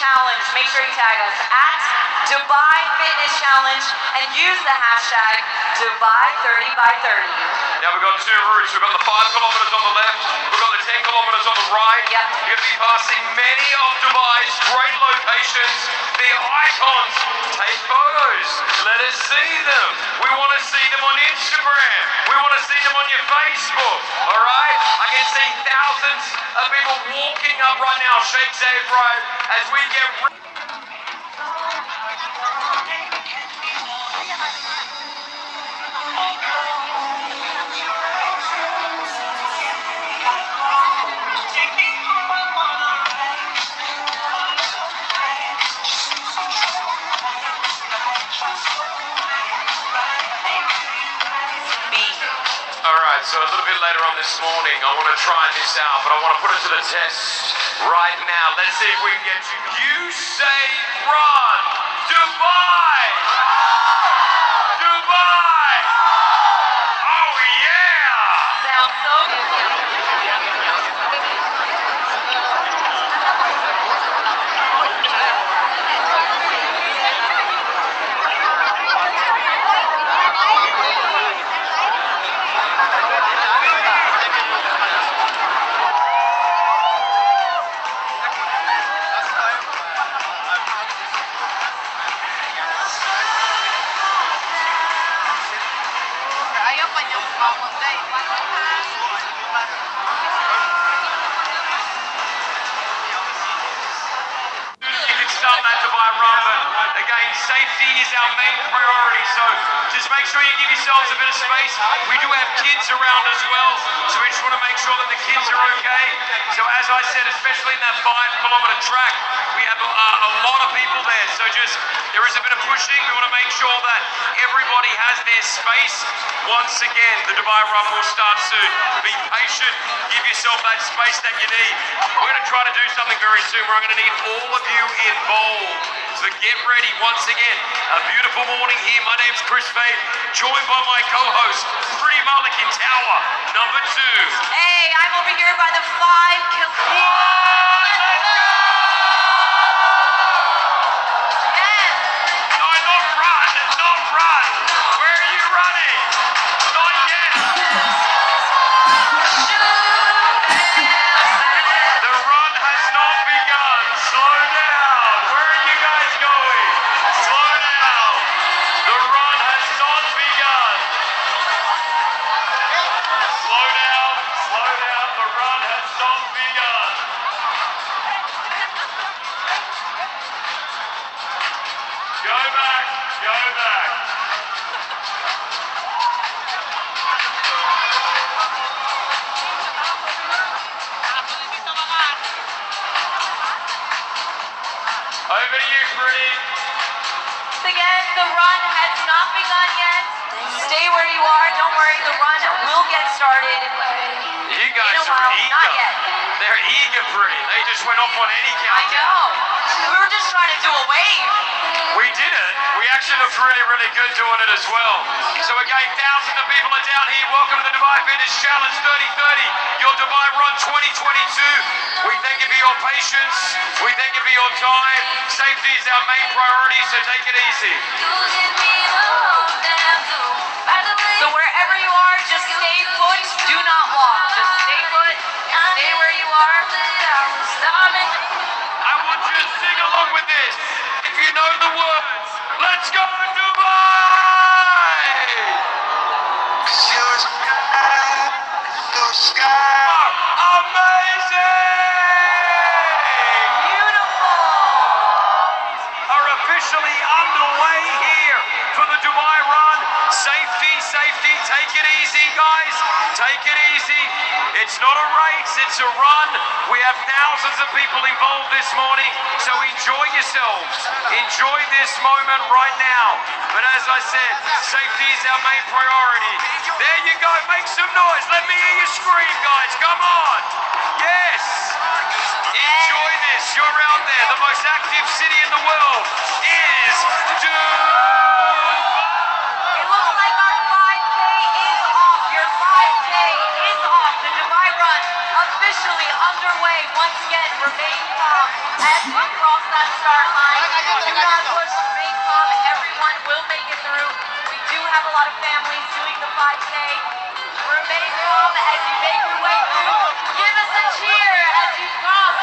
challenge, make sure you tag us at Dubai Fitness Challenge and use the hashtag Dubai 30 by 30. Now we've got two routes. We've got the five kilometers on the left. We've got the 10 kilometers on the right. Yep. You're going to be passing many of Dubai's great locations, the icons. Take photos. Let us see them. We want to see them on Instagram. We want to see them on your Facebook. All right? See thousands of people walking up right now, Sheikh Zayed Road, as we get. All right, so a little bit later on this morning, I want to try this out, but I want to put it to the test right now. Let's see if we can get you. You say run, Dubai. Our main priority. So just make sure you space. We do have kids around as well, so we just want to make sure that the kids are okay. So as I said, especially in that five kilometer track, we have a, a lot of people there. So just there is a bit of pushing. We want to make sure that everybody has their space. Once again, the Dubai run will start soon. Be patient. Give yourself that space that you need. We're going to try to do something very soon where I'm going to need all of you involved. So get ready once again. A beautiful morning here. My name's Kris Fade, joined by my co-host, Priti Malik in Tower, number two. Hey, I'm over here by the five kil- Yes. Again, the run has not begun yet. Stay where you are. Don't worry, the run will get started. You guys are while, eager. not yet. They're eager, Priti. They just went off on any count. I know. We were just trying to do a wave. We did it. We actually looked really, really good doing it as well. So again, thousands of people are down here. Welcome to the Dubai Fitness Challenge 3030, your Dubai Run 2022. We thank you for your patience. We thank you for your time. Safety is our main priority, so take it easy. So wherever you are, just stay put. Do not walk. Just stay put. Stay where you are. I want you to sing along with this. If you know the words, let's go it's a run. We have thousands of people involved this morning, so enjoy yourselves. Enjoy this moment right now. But as I said, safety is our main priority. There you go, make some noise. Let me hear you scream, guys. Come on. Yes. Enjoy this. You're out there. The most active city in the world is Dubai. Officially underway once again, remain calm uh, as we cross that start line. Do not push, remain calm. Everyone will make it through. We do have a lot of families doing the 5K. Remain calm as you make your way through. Give us a cheer as you cross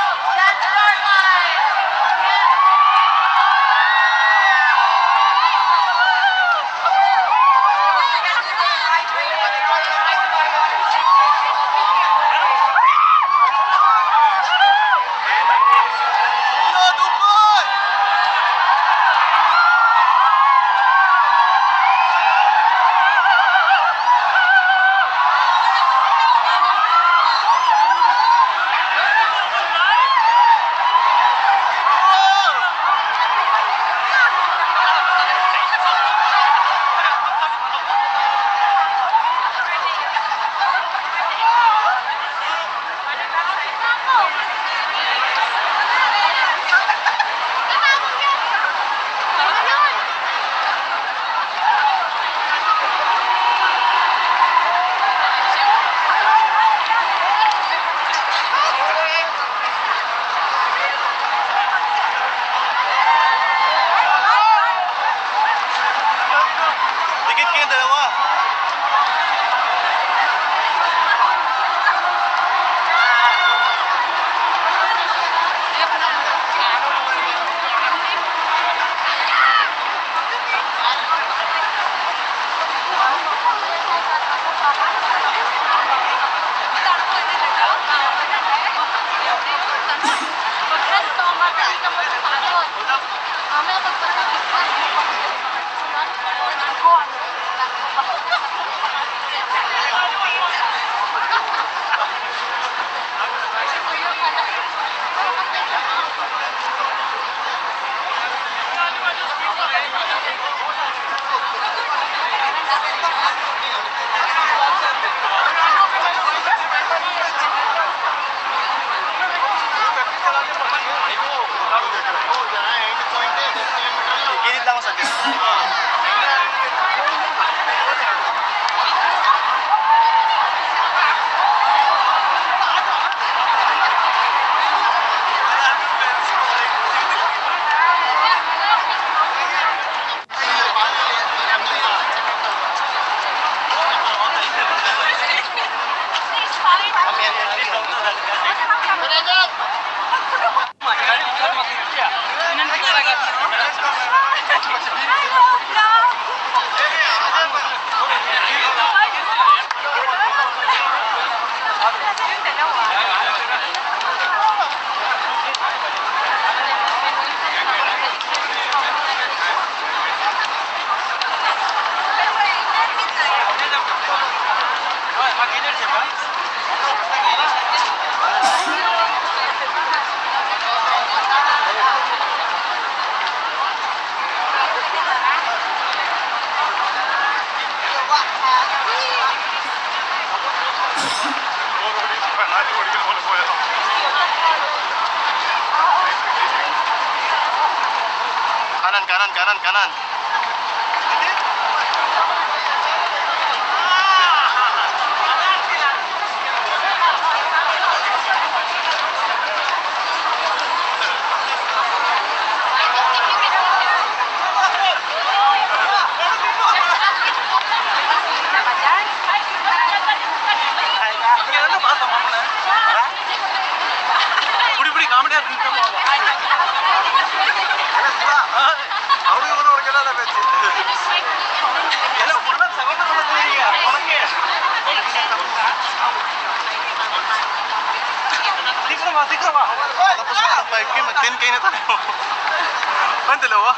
Yeah. kanan kanan kanan kanan Thank you. طيب كلمتين كاين يطلعوا انت اللي هو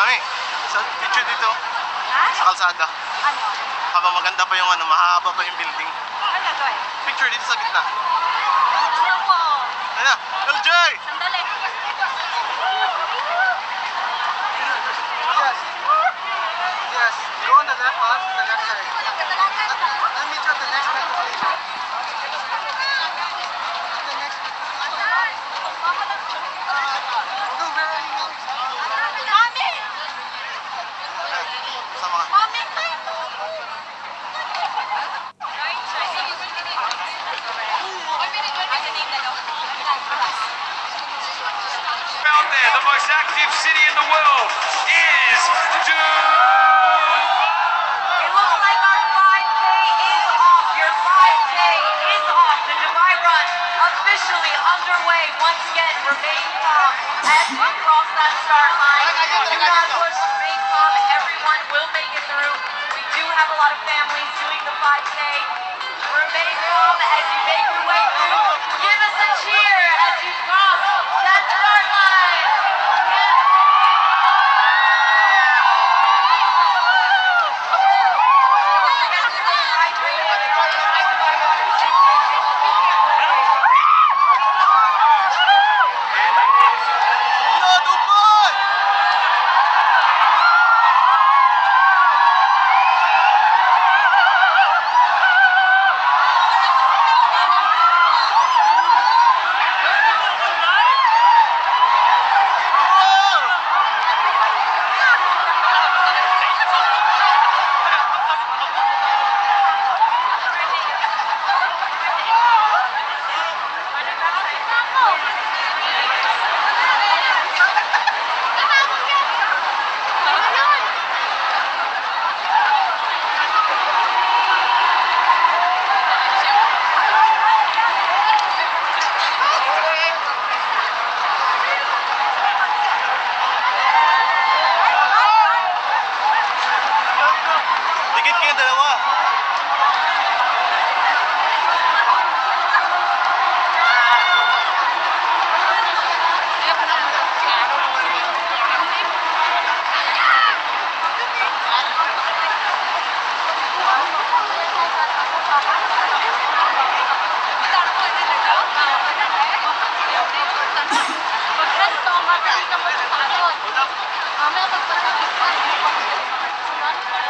Mami, sa picture dito, Ha? sa kalsada. Ano? Habang maganda pa yung ano, mahaba pa yung building. Ano gagawin? Picture dito sa gitna. Ano po? Na, LJ! Sandali. Yes. Yes. Go on the left, huh? The left side. Once again. Remain calm as we cross that start line. Do not push. Remain calm. Everyone will make it through. We do have a lot of families doing the 5K. Remain calm as you make your way through. อ๋อแม่ต้องไปไหนไม่ทำองไปตัร